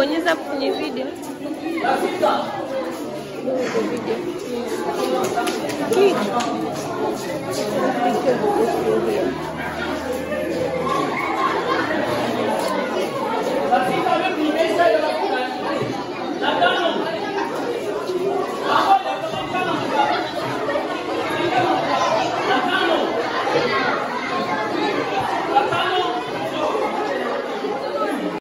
bonyeza kwenye video